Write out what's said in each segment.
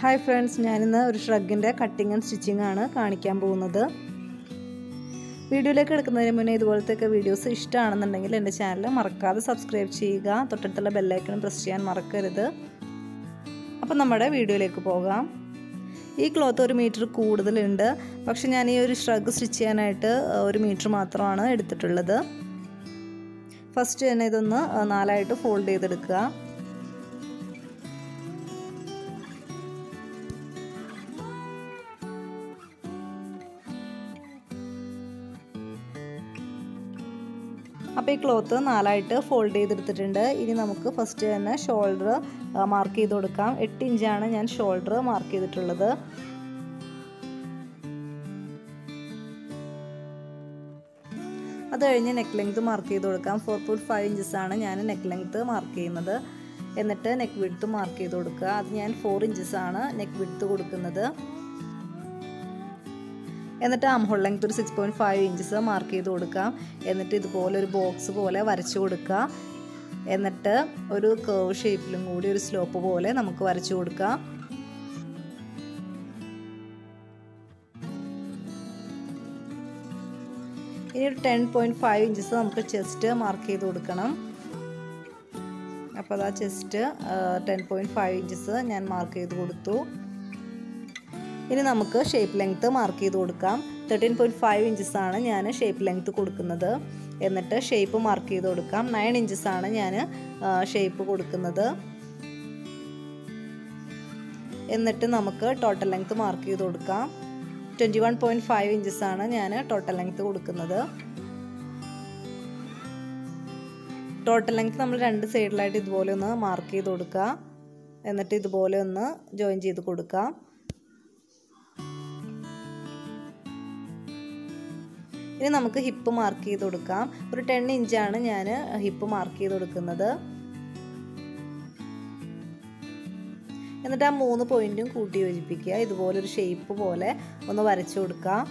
Hi friends ഞാനിന്ന് ഒരു ഷ്രഗിന്റെ cutting and stitching ആണ് കാണിക്കാൻ പോകുന്നത്. വീഡിയോയിലേക്ക് എടുക്കുന്നതിന് മുന്നേ ഇതുപോലത്തെയൊക്കെ വീഡിയോസ് ഇഷ്ടമാണെന്നുണ്ടെങ്കിൽ എന്റെ ചാനൽ മറക്കാതെ സബ്സ്ക്രൈബ് ചെയ്യുക. തൊട്ടടുത്തുള്ള ബെല്ലൈക്കണം പ്രസ് ചെയ്യാൻ മറക്കരുത്. അപ്പം നമ്മുടെ വീഡിയോയിലേക്ക് പോകാം. ഈ ക്ലോത്ത് ഒരു മീറ്റർ കൂടുതലുണ്ട്. പക്ഷെ ഞാൻ ഈ ഒരു ഷ്രഗ് സ്റ്റിച്ച് ചെയ്യാനായിട്ട് ഒരു മീറ്റർ മാത്രമാണ് എടുത്തിട്ടുള്ളത്. ഫസ്റ്റ് തന്നെ ഇതൊന്ന് നാലായിട്ട് ഫോൾഡ് ചെയ്തെടുക്കുക. ക്ലോത്ത് നാലായിട്ട് ഫോൾഡ് ചെയ്തെടുത്തിട്ടുണ്ട്. ഇനി നമുക്ക് ഫസ്റ്റ് തന്നെ ഷോൾഡർ മാർക്ക് ചെയ്ത് കൊടുക്കാം. എട്ട് ഇഞ്ചാണ് ഞാൻ ഷോൾഡർ മാർക്ക് ചെയ്തിട്ടുള്ളത്. അത് കഴിഞ്ഞ് നെക്ക് ലെങ്ത് മാർക്ക് ചെയ്ത് കൊടുക്കാം. ഫോർ പോയിന്റ് ഫൈവ് ഇഞ്ചസ് ആണ് ഞാൻ നെക്ക് ലെങ്ത് മാർക്ക് ചെയ്യുന്നത്. എന്നിട്ട് നെക്ക് വിഡ്ത്ത് മാർക്ക് ചെയ്ത് കൊടുക്കുക. അത് ഞാൻ ഫോർ ഇഞ്ചസ് ആണ് നെക്ക് വിഡ്ത്ത് കൊടുക്കുന്നത്. എന്നിട്ട് ആം ഹോൾ ലെങ്ത് ഒരു six point five inches mark ചെയ്ത് കൊടുക്കാം എന്നിട്ട് ഇതുപോലെ ഒരു ബോക്സ് പോലെ വരച്ചു കൊടുക്കാം എന്നിട്ട് ഒരു കേവ് ഷേപ്പിലും കൂടി ഒരു സ്ലോപ്പ് പോലെ നമുക്ക് വരച്ചു കൊടുക്കാം ഇനി ഒരു ടെൻ പോയിന്റ് ഫൈവ് ഇഞ്ചസ് നമുക്ക് ചെസ്റ്റ് മാർക്ക് ചെയ്ത് കൊടുക്കണം. അപ്പോൾ അതാ chest ten point five inches ഞാൻ മാർക്ക് ചെയ്ത് കൊടുത്തു. ഇനി നമുക്ക് ഷേപ്പ് ലെങ്ത്ത് മാർക്ക് ചെയ്ത് കൊടുക്കാം. തേർട്ടീൻ പോയിന്റ് ഫൈവ് ഇഞ്ചസ് ആണ് ഞാൻ ഷേപ്പ് ലെങ്ത്ത് കൊടുക്കുന്നത്. എന്നിട്ട് ഷേപ്പ് മാർക്ക് ചെയ്ത് കൊടുക്കാം. നയൻ ഇഞ്ചസ് ആണ് ഞാൻ ഷേപ്പ് കൊടുക്കുന്നത്. എന്നിട്ട് നമുക്ക് ടോട്ടൽ ലെങ്ത്ത് മാർക്ക് ചെയ്ത് കൊടുക്കാം. Twenty one point five inches ആണ് ഞാൻ ടോട്ടൽ ലെങ്ത്ത് കൊടുക്കുന്നത്. ടോട്ടൽ ലെങ്ത്ത് നമ്മൾ രണ്ട് സൈഡിലായിട്ട് ഇതുപോലെ ഒന്ന് മാർക്ക് ചെയ്ത് കൊടുക്കുക. എന്നിട്ട് ഇതുപോലെ ഒന്ന് ജോയിൻ ചെയ്ത് കൊടുക്കാം ഇനി നമുക്ക് ഹിപ്പ് മാർക്ക് ചെയ്ത് കൊടുക്കാം. ഒരു ടെൻ ഇഞ്ചാണ് ഞാൻ ഹിപ്പ് മാർക്ക് ചെയ്ത് കൊടുക്കുന്നത്. എന്നിട്ട് ആ മൂന്ന് പോയിന്റും കൂട്ടി യോജിപ്പിക്കുക. ഇതുപോലെ ഒരു ഷേപ്പ് പോലെ ഒന്ന് വരച്ചു കൊടുക്കാം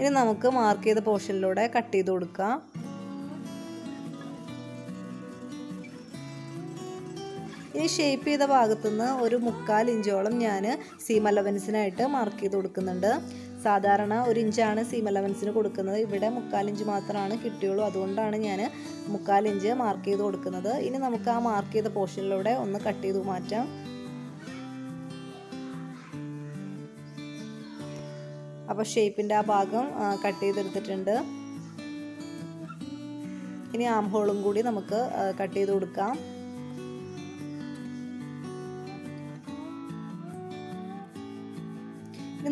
ഇനി നമുക്ക് മാർക്ക് ചെയ്ത പോർഷനിലൂടെ കട്ട് ചെയ്ത് കൊടുക്കാം. ഇനി ഷേപ്പ് ചെയ്ത ഭാഗത്തുനിന്ന് ഒരു മുക്കാൽ ഇഞ്ചോളം ഞാൻ സീം അലവൻസിനായിട്ട് മാർക്ക് ചെയ്ത് കൊടുക്കുന്നുണ്ട്. സാധാരണ ഒരു ഇഞ്ചാണ് സീം അലവൻസിന് കൊടുക്കുന്നത്. ഇവിടെ മുക്കാൽ ഇഞ്ച് മാത്രമാണ് കിട്ടിയുള്ളൂ. അതുകൊണ്ടാണ് ഞാൻ മുക്കാൽ ഇഞ്ച് മാർക്ക് ചെയ്ത് കൊടുക്കുന്നത്. ഇനി നമുക്ക് ആ മാർക്ക് ചെയ്ത പോർഷനിലൂടെ ഒന്ന് കട്ട് ചെയ്ത് മാറ്റാം. അപ്പോൾ ഷേപ്പിന്റെ ആ ഭാഗം കട്ട് ചെയ്തെടുത്തിട്ടുണ്ട്. ഇനി ആംഹോളും കൂടി നമുക്ക് കട്ട് ചെയ്ത് കൊടുക്കാം.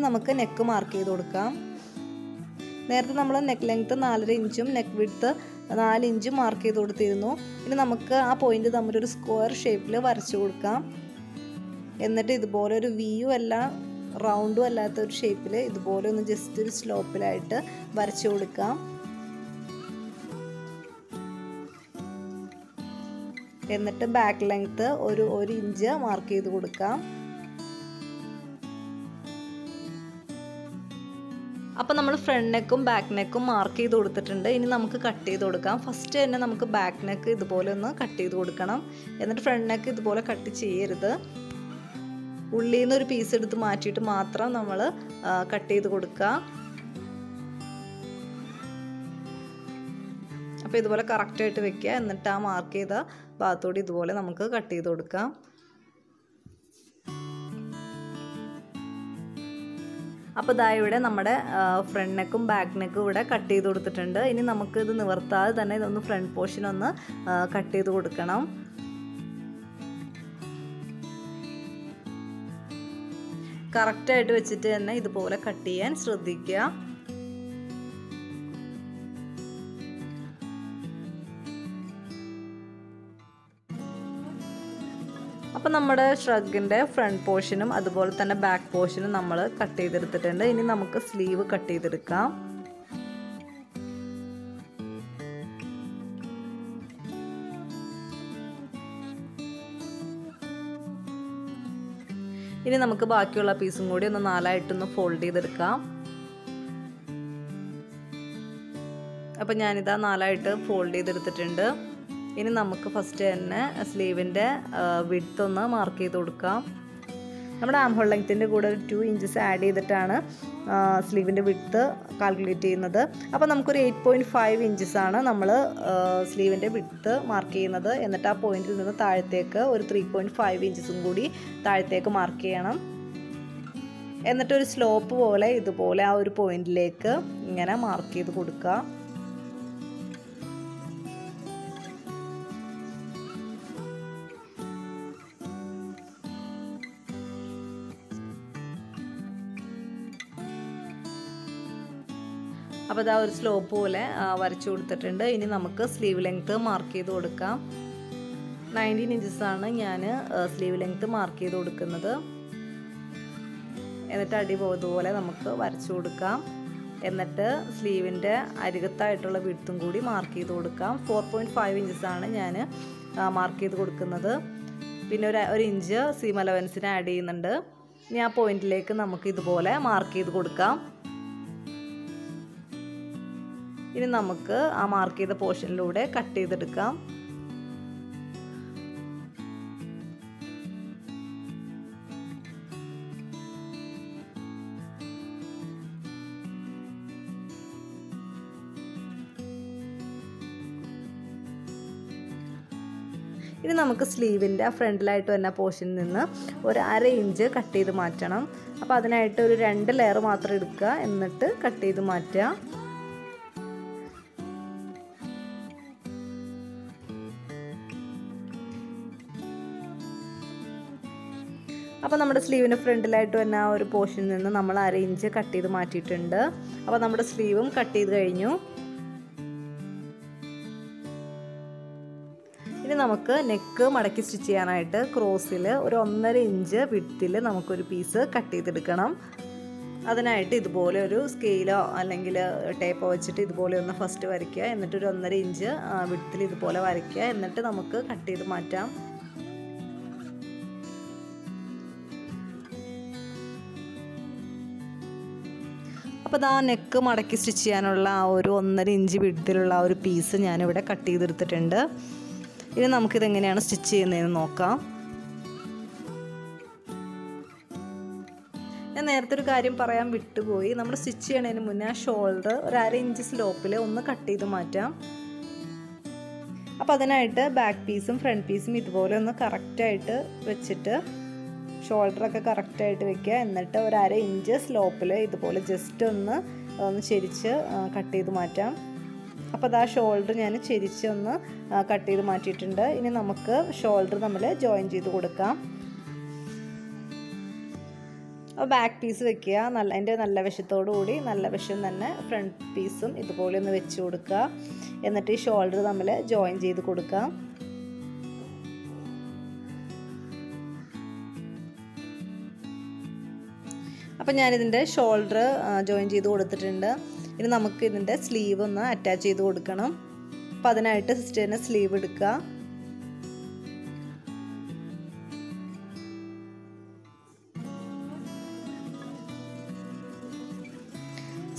നമുക്ക് നെക്ക് മാർക്ക് ചെയ്ത് കൊടുക്കാം. നേരത്തെ നമ്മൾ നെക്ക് ലെങ്ത്ത് നാലര ഇഞ്ചും നെക്ക് വിഡ്ത്ത് നാല് ഇഞ്ചും മാർക്ക് ചെയ്ത് കൊടുത്തിരുന്നു. ഇനി നമുക്ക് ആ പോയിന്റ് തമ്മിലൊരു സ്ക്വയർ ഷേപ്പിൽ വരച്ചു കൊടുക്കാം. എന്നിട്ട് ഇതുപോലെ ഒരു വിയും അല്ല റൗണ്ടും അല്ലാത്ത ഒരു ഷേപ്പിൽ ഇതുപോലെ ഒന്ന് ജസ്റ്റ് ഒരു സ്ലോപ്പിലായിട്ട് വരച്ചു കൊടുക്കാം. എന്നിട്ട് ബാക്ക് ലെങ്ത്ത് ഒരു ഒരു ഇഞ്ച് മാർക്ക് ചെയ്ത് കൊടുക്കാം. അപ്പോൾ നമ്മൾ ഫ്രണ്ട് നെക്കും ബാക്ക് നെക്കും മാർക്ക് ചെയ്ത് കൊടുത്തിട്ടുണ്ട്. ഇനി നമുക്ക് കട്ട് ചെയ്ത് കൊടുക്കാം. ഫസ്റ്റ് തന്നെ നമുക്ക് ബാക്ക് നെക്ക് ഇതുപോലെ ഒന്ന് കട്ട് ചെയ്ത് കൊടുക്കണം. എന്നിട്ട് ഫ്രണ്ട് നെക്ക് ഇതുപോലെ കട്ട് ചെയ്യരുത്. ഉള്ളിൽ നിന്ന് ഒരു പീസ് എടുത്ത് മാറ്റിയിട്ട് മാത്രം നമ്മൾ കട്ട് ചെയ്ത് കൊടുക്കുക. അപ്പോൾ ഇതുപോലെ കറക്റ്റായിട്ട് വെക്കുക. എന്നിട്ട് ആ മാർക്ക് ചെയ്ത ഭാഗത്തോടെ ഇതുപോലെ നമുക്ക് കട്ട് ചെയ്ത് കൊടുക്കാം. അപ്പോൾ ഇതാ ഇവിടെ നമ്മുടെ ഫ്രണ്ട് നെക്കും ബാക്ക് നെക്കും ഇവിടെ കട്ട് ചെയ്ത് കൊടുത്തിട്ടുണ്ട്. ഇനി നമുക്ക് ഇത് നിവർത്താതെ തന്നെ ഇതൊന്ന് ഫ്രണ്ട് പോർഷൻ ഒന്ന് കട്ട് ചെയ്ത് കൊടുക്കണം. കറക്റ്റായിട്ട് വെച്ചിട്ട് തന്നെ ഇതുപോലെ കട്ട് ചെയ്യാൻ ശ്രദ്ധിക്കുക. അപ്പോൾ നമ്മുടെ ഷ്രഗിന്റെ ഫ്രണ്ട് പോർഷനും അതുപോലെ തന്നെ ബാക്ക് പോർഷനും നമ്മൾ കട്ട് ചെയ്തെടുത്തിട്ടുണ്ട്. ഇനി നമുക്ക് സ്ലീവ് കട്ട് ചെയ്തെടുക്കാം. ഇനി നമുക്ക് ബാക്കിയുള്ള പീസും കൂടി ഒന്ന് നാലായിട്ടൊന്ന് ഫോൾഡ് ചെയ്തെടുക്കാം. അപ്പം ഞാനിതാ നാലായിട്ട് ഫോൾഡ് ചെയ്തെടുത്തിട്ടുണ്ട്. ഇനി നമുക്ക് ഫസ്റ്റ് തന്നെ സ്ലീവിന്റെ വിഡ്ത്ത് ഒന്ന് മാർക്ക് ചെയ്ത് കൊടുക്കാം. നമ്മുടെ ആം ഹോൾ ലെങ്ത്തിന്റെ കൂടെ ഒരു ടു ഇഞ്ചസ് ആഡ് ചെയ്തിട്ടാണ് സ്ലീവിന്റെ വിഡ്ത്ത് കാൽക്കുലേറ്റ് ചെയ്യുന്നത്. അപ്പോൾ നമുക്കൊരു എയ്റ്റ് പോയിന്റ് ഫൈവ് ഇഞ്ചസാണ് നമ്മൾ സ്ലീവിന്റെ വിഡ്ത്ത് മാർക്ക് ചെയ്യുന്നത്. എന്നിട്ട് ആ പോയിന്റിൽ നിന്ന് താഴത്തേക്ക് ഒരു ത്രീ പോയിന്റ് ഫൈവ് ഇഞ്ചസും കൂടി താഴത്തേക്ക് മാർക്ക് ചെയ്യണം. എന്നിട്ടൊരു സ്ലോപ്പ് പോലെ ഇതുപോലെ ആ ഒരു പോയിന്റിലേക്ക് ഇങ്ങനെ മാർക്ക് ചെയ്ത് കൊടുക്കുക. അപ്പോൾ ഇതാ ഒരു സ്ലോപ്പ് പോലെ വരച്ചു കൊടുത്തിട്ടുണ്ട്. ഇനി നമുക്ക് സ്ലീവ് ലെങ്ത്ത് മാർക്ക് ചെയ്ത് കൊടുക്കാം. നയന്റീൻ ഇഞ്ചസാണ് ഞാൻ സ്ലീവ് ലെങ്ത്ത് മാർക്ക് ചെയ്ത് കൊടുക്കുന്നത്. എന്നിട്ട് അടി പോയതുപോലെ നമുക്ക് വരച്ചു കൊടുക്കാം. എന്നിട്ട് സ്ലീവിന്റെ അരികത്തായിട്ടുള്ള വിടുത്തും കൂടി മാർക്ക് ചെയ്ത് കൊടുക്കാം. ഫോർ പോയിന്റ് ഫൈവ് ഇഞ്ചസാണ് ഞാൻ മാർക്ക് ചെയ്ത് കൊടുക്കുന്നത്. പിന്നെ ഒരു ഒരു ഇഞ്ച് സീം അലവൻസിന് ആഡ് ചെയ്യുന്നുണ്ട്. ഇനി ആ പോയിന്റിലേക്ക് നമുക്ക് ഇതുപോലെ മാർക്ക് ചെയ്ത് കൊടുക്കാം. ഇനി നമുക്ക് ആ മാർക്ക് ചെയ്ത പോർഷനിലൂടെ കട്ട് ചെയ്തെടുക്കാം. ഇനി നമുക്ക് സ്ലീവിന്റെ ഫ്രണ്ടിലായിട്ട് വരുന്ന പോർഷനിൽ നിന്ന് ഒരു അര ഇഞ്ച് കട്ട് ചെയ്ത് മാറ്റണം. അപ്പോൾ അതിനായിട്ട് ഒരു രണ്ട് ലെയർ മാത്രം എടുക്കുക. എന്നിട്ട് കട്ട് ചെയ്ത് മാറ്റുക. അപ്പോൾ നമ്മുടെ സ്ലീവിന്റെ ഫ്രണ്ടിലായിട്ട് തന്നെ ആ ഒരു പോർഷനിൽ നിന്ന് നമ്മൾ അര ഇഞ്ച് കട്ട് ചെയ്ത് മാറ്റിയിട്ടുണ്ട്. അപ്പോൾ നമ്മുടെ സ്ലീവും കട്ട് ചെയ്ത് കഴിഞ്ഞു. ഇനി നമുക്ക് നെക്ക് മടക്കി സ്റ്റിച്ച് ചെയ്യാനായിട്ട് ക്രോസിൽ ഒരു ഒന്നര ഇഞ്ച് വിട്ടിൽ നമുക്കൊരു പീസ് കട്ട് ചെയ്തെടുക്കണം. അതിനായിട്ട് ഇതുപോലെ ഒരു സ്കെയിലോ അല്ലെങ്കിൽ ടേപ്പോ വെച്ചിട്ട് ഇതുപോലെ ഒന്ന് ഫസ്റ്റ് വരയ്ക്കുക. എന്നിട്ട് ഒരു ഒന്നര ഇഞ്ച് വിട്ടിൽ ഇതുപോലെ വരയ്ക്കുക. എന്നിട്ട് നമുക്ക് കട്ട് ചെയ്ത് മാറ്റാം. അപ്പോൾ ആ നെക്ക് മടക്കി സ്റ്റിച്ച് ചെയ്യാനുള്ള ആ ഒരു ഒന്നര ഇഞ്ച് വിടത്തിലുള്ള ആ ഒരു പീസ് ഞാനിവിടെ കട്ട് ചെയ്തെടുത്തിട്ടുണ്ട്. ഇനി നമുക്കിത് എങ്ങനെയാണ് സ്റ്റിച്ച് ചെയ്യുന്നതെന്ന് നോക്കാം. ഞാൻ നേരത്തെ ഒരു കാര്യം പറയാൻ വിട്ടുപോയി. നമ്മൾ സ്റ്റിച്ച് ചെയ്യണതിന് മുന്നേ ആ ഷോൾഡർ ഒരു അര ഇഞ്ച് സ്ലോപ്പിൽ ഒന്ന് കട്ട് ചെയ്ത് മാറ്റാം. അപ്പോൾ അതിനായിട്ട് ബാക്ക് പീസും ഫ്രണ്ട് പീസും ഇതുപോലെ ഒന്ന് കറക്റ്റായിട്ട് വെച്ചിട്ട് ഷോൾഡറൊക്കെ കറക്റ്റായിട്ട് വെക്കുക. എന്നിട്ട് ഒരു അര ഇഞ്ച് സ്ലോപ്പിൽ ഇതുപോലെ ജസ്റ്റ് ഒന്ന് ഒന്ന് ചെരിച്ച് കട്ട് ചെയ്ത് മാറ്റാം. അപ്പോൾ അത് ആ ഷോൾഡർ ഞാൻ ചെരിച്ച് ഒന്ന് കട്ട് ചെയ്ത് മാറ്റിയിട്ടുണ്ട്. ഇനി നമുക്ക് ഷോൾഡർ നമ്മൾ ജോയിൻ ചെയ്ത് കൊടുക്കാം. അപ്പോൾ ബാക്ക് പീസ് വെക്കുക. നല്ല എന്റെ നല്ല വശത്തോടു കൂടി നല്ല വശം തന്നെ ഫ്രണ്ട് പീസും ഇതുപോലെ ഒന്ന് വെച്ച് കൊടുക്കുക. എന്നിട്ട് ഈ ഷോൾഡർ നമ്മൾ ജോയിൻ ചെയ്ത് കൊടുക്കാം. അപ്പോൾ ഞാനിതിന്റെ ഷോൾഡർ ജോയിൻ ചെയ്ത് കൊടുത്തിട്ടുണ്ട്. ഇനി നമുക്ക് ഇതിന്റെ സ്ലീവ് ഒന്ന് അറ്റാച്ച് ചെയ്ത് കൊടുക്കണം. അപ്പം അതിനായിട്ട് സിസ്റ്ററിന്റെ സ്ലീവ് എടുക്കുക.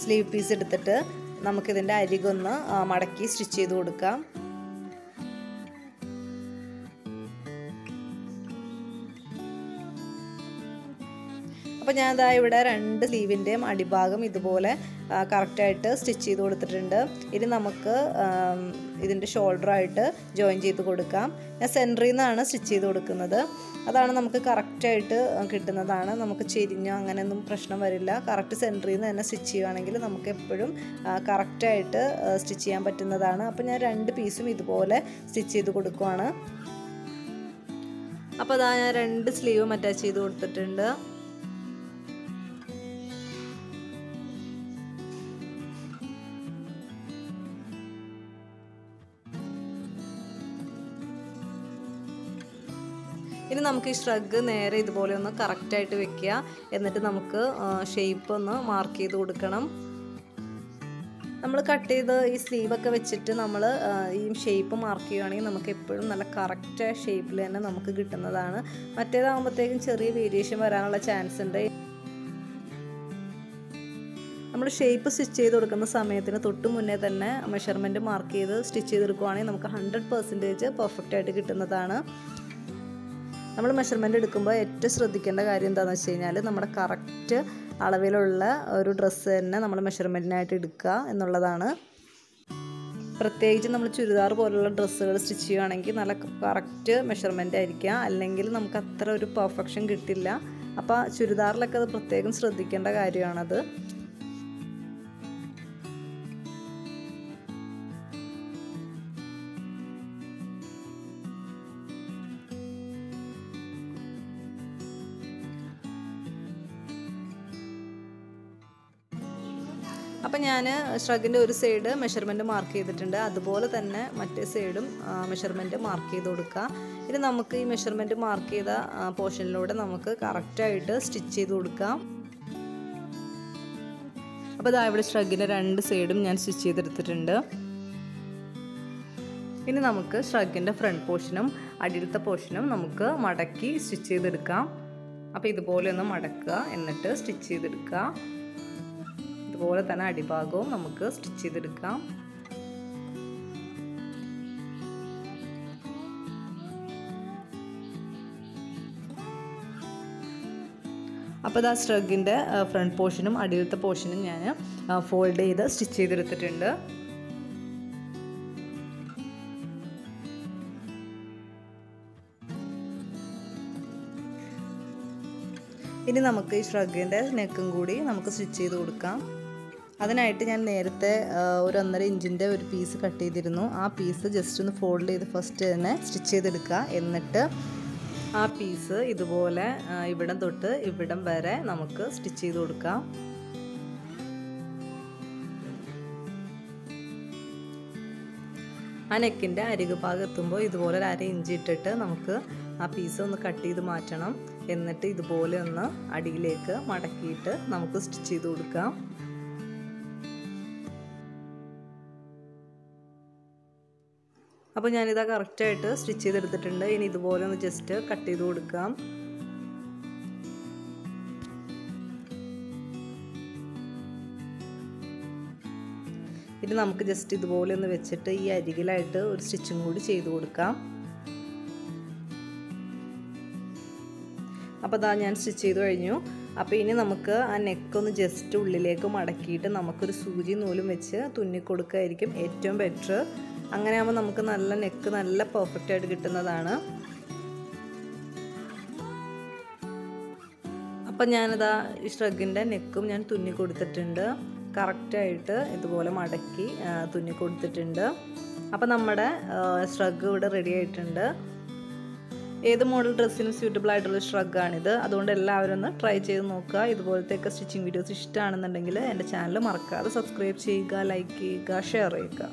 സ്ലീവ് പീസ് എടുത്തിട്ട് നമുക്കിതിന്റെ അരികൊന്ന് മടക്കി സ്റ്റിച്ച് ചെയ്ത് കൊടുക്കാം. അപ്പോൾ ഞാൻ ഇതാ ഇവിടെ രണ്ട് സ്ലീവിന്റെയും അടിഭാഗം ഇതുപോലെ കറക്റ്റായിട്ട് സ്റ്റിച്ച് ചെയ്ത് കൊടുത്തിട്ടുണ്ട്. ഇനി നമുക്ക് ഇതിന്റെ ഷോൾഡറായിട്ട് ജോയിൻ ചെയ്ത് കൊടുക്കാം. ഞാൻ സെന്ററിൽ നിന്നാണ് സ്റ്റിച്ച് ചെയ്ത് കൊടുക്കുന്നത്. അതാണ് നമുക്ക് കറക്റ്റായിട്ട് കിട്ടുന്നതാണ്. നമുക്ക് ചെരിഞ്ഞോ അങ്ങനെയൊന്നും പ്രശ്നം വരില്ല. കറക്റ്റ് സെന്ററിൽ നിന്ന് തന്നെ സ്റ്റിച്ച് ചെയ്യുകയാണെങ്കിൽ നമുക്ക് എപ്പോഴും കറക്റ്റായിട്ട് സ്റ്റിച്ച് ചെയ്യാൻ പറ്റുന്നതാണ്. അപ്പോൾ ഞാൻ രണ്ട് പീസും ഇതുപോലെ സ്റ്റിച്ച് ചെയ്ത് കൊടുക്കുവാണ്. അപ്പോൾ അതാ ഞാൻ രണ്ട് സ്ലീവും അറ്റാച്ച് ചെയ്ത് കൊടുത്തിട്ടുണ്ട്. ഇനി നമുക്ക് ഈ ഷ്രഗ് നേരെ ഇതുപോലെ ഒന്ന് കറക്റ്റായിട്ട് വെക്കുക. എന്നിട്ട് നമുക്ക് ഷേപ്പ് ഒന്ന് മാർക്ക് ചെയ്ത് കൊടുക്കണം. നമ്മൾ കട്ട് ചെയ്ത് ഈ സ്ലീവൊക്കെ വെച്ചിട്ട് നമ്മൾ ഈ ഷേപ്പ് മാർക്ക് ചെയ്യുകയാണെങ്കിൽ നമുക്ക് എപ്പോഴും നല്ല കറക്റ്റ് ഷേപ്പിൽ തന്നെ നമുക്ക് കിട്ടുന്നതാണ്. മറ്റേതാകുമ്പോഴത്തേക്കും ചെറിയ വേരിയേഷൻ വരാനുള്ള ചാൻസ് ഉണ്ട്. നമ്മൾ ഷേപ്പ് സ്റ്റിച്ച് ചെയ്ത് കൊടുക്കുന്ന സമയത്തിന് തൊട്ട് മുന്നേ തന്നെ മെഷർമെന്റ് മാർക്ക് ചെയ്ത് സ്റ്റിച്ച് ചെയ്തെടുക്കുകയാണെങ്കിൽ നമുക്ക് ഹൺഡ്രഡ് പെർസെന്റേജ് പെർഫെക്റ്റ് ആയിട്ട് കിട്ടുന്നതാണ്. നമ്മൾ മെഷർമെന്റ് എടുക്കുമ്പോൾ ഏറ്റവും ശ്രദ്ധിക്കേണ്ട കാര്യം എന്താണെന്ന് വെച്ച് കഴിഞ്ഞാൽ നമ്മുടെ കറക്റ്റ് അളവിലുള്ള ഒരു ഡ്രസ്സ് തന്നെ നമ്മൾ മെഷർമെന്റിനായിട്ട് എടുക്കുക എന്നുള്ളതാണ്. പ്രത്യേകിച്ച് നമ്മൾ ചുരിദാർ പോലുള്ള ഡ്രസ്സുകൾ സ്റ്റിച്ച് ചെയ്യുകയാണെങ്കിൽ നല്ല കറക്റ്റ് മെഷർമെന്റ് ആയിരിക്കുക അല്ലെങ്കിൽ നമുക്ക് അത്ര ഒരു പെർഫെക്ഷൻ കിട്ടില്ല. അപ്പോൾ ചുരിദാറിലൊക്കെ അത് പ്രത്യേകം ശ്രദ്ധിക്കേണ്ട കാര്യമാണത്. ഞാൻ ഷ്രഗിന്റെ ഒരു സൈഡ് മെഷർമെന്റ് മാർക്ക് ചെയ്തിട്ടുണ്ട്. അതുപോലെ തന്നെ മറ്റേ സൈഡും മെഷർമെന്റ് മാർക്ക് ചെയ്ത് കൊടുക്കുക ഇനി നമുക്ക് ഈ മെഷർമെന്റ് മാർക്ക് ചെയ്ത പോർഷനിലൂടെ നമുക്ക് കറക്റ്റായിട്ട് സ്റ്റിച്ച് ചെയ്ത് കൊടുക്കാം. അപ്പോൾ ഇതാ ഇവിടെ ഷ്രഗിന്റെ രണ്ട് സൈഡും ഞാൻ സ്റ്റിച്ച് ചെയ്തെടുത്തിട്ടുണ്ട്. ഇനി നമുക്ക് ഷ്രഗിന്റെ ഫ്രണ്ട് പോർഷനും അടിയിലത്തെ പോർഷനും നമുക്ക് മടക്കി സ്റ്റിച്ച് ചെയ്തെടുക്കാം. അപ്പോൾ ഇതുപോലെ ഒന്ന് മടക്കുക എന്നിട്ട് സ്റ്റിച്ച് ചെയ്തെടുക്കുക. ഇതുപോലെ തന്നെ അടിഭാഗവും നമുക്ക് സ്റ്റിച്ച് ചെയ്തെടുക്കാം. അപ്പോൾ ഇതാ സ്ട്രഗിന്റെ ഫ്രണ്ട് പോർഷനും അടിയിലത്തെ പോർഷനും ഞാൻ ഫോൾഡ് ചെയ്ത് സ്റ്റിച്ച് ചെയ്തെടുത്തിട്ടുണ്ട്. ഇനി നമുക്ക് ഈ ഷ്രഗിന്റെ നെക്കും കൂടി നമുക്ക് സ്റ്റിച്ച് ചെയ്ത് കൊടുക്കാം. അതിനായിട്ട് ഞാൻ നേരത്തെ ഒരു ഒന്നര ഇഞ്ചിന്റെ ഒരു പീസ് കട്ട് ചെയ്തിരുന്നു. ആ പീസ് ജസ്റ്റ് ഒന്ന് ഫോൾഡ് ചെയ്ത് ഫസ്റ്റ് തന്നെ സ്റ്റിച്ച് ചെയ്തെടുക്കുക. എന്നിട്ട് ആ പീസ് ഇതുപോലെ ഇവിടം തൊട്ട് ഇവിടം വരെ നമുക്ക് സ്റ്റിച്ച് ചെയ്ത് കൊടുക്കാം. ആ നെക്കിന്റെ അരികു ഭാഗം എത്തുമ്പോൾ ഇതുപോലെ ഒരു അര ഇഞ്ച് ഇട്ടിട്ട് നമുക്ക് ആ പീസ് ഒന്ന് കട്ട് ചെയ്ത് മാറ്റണം. എന്നിട്ട് ഇതുപോലെ ഒന്ന് അടിയിലേക്ക് മടക്കിയിട്ട് നമുക്ക് സ്റ്റിച്ച് ചെയ്ത് കൊടുക്കാം. അപ്പോൾ ഞാനിതാ കറക്റ്റായിട്ട് സ്റ്റിച്ച് ചെയ്തെടുത്തിട്ടുണ്ട്. ഇനി ഇതുപോലെ ഒന്ന് ജസ്റ്റ് കട്ട് ചെയ്ത് കൊടുക്കാം. ഇനി നമുക്ക് ജസ്റ്റ് ഇതുപോലെ ഒന്ന് വെച്ചിട്ട് ഈ അരികിലായിട്ട് ഒരു സ്റ്റിച്ചും കൂടി ചെയ്ത് കൊടുക്കാം. അപ്പോൾ അതാ ഞാൻ സ്റ്റിച്ച് ചെയ്ത് കഴിഞ്ഞു. അപ്പോൾ ഇനി നമുക്ക് ആ നെക്കൊന്ന് ജസ്റ്റ് ഉള്ളിലേക്ക് മടക്കിയിട്ട് നമുക്കൊരു സൂചി നൂലും വെച്ച് തുന്നി ആയിരിക്കും ഏറ്റവും ബെറ്റർ അങ്ങനെ ആകുമ്പോൾ നമുക്ക് നല്ല നെക്ക് നല്ല പെർഫെക്റ്റ് ആയിട്ട് കിട്ടുന്നതാണ്. അപ്പം ഞാനിതാ ഈ ഷ്രഗിന്റെ നെക്കും ഞാൻ തുന്നി കൊടുത്തിട്ടുണ്ട്. കറക്റ്റായിട്ട് ഇതുപോലെ മടക്കി തുന്നി കൊടുത്തിട്ടുണ്ട്. അപ്പം നമ്മുടെ ഷ്രഗ് ഇവിടെ റെഡി ആയിട്ടുണ്ട്. ഏത് മോഡൽ ഡ്രസ്സിനും സ്യൂട്ടബിൾ ആയിട്ടുള്ള ഷ്രഗാണിത് അതുകൊണ്ട് എല്ലാവരും ഒന്ന് ട്രൈ ചെയ്ത് നോക്കുക. ഇതുപോലത്തെയൊക്കെ സ്റ്റിച്ചിങ് വീഡിയോസ് ഇഷ്ടമാണെന്നുണ്ടെങ്കിൽ എന്റെ ചാനൽ മറക്കാതെ സബ്സ്ക്രൈബ് ചെയ്യുക ലൈക്ക് ചെയ്യുക ഷെയർ ചെയ്യുക.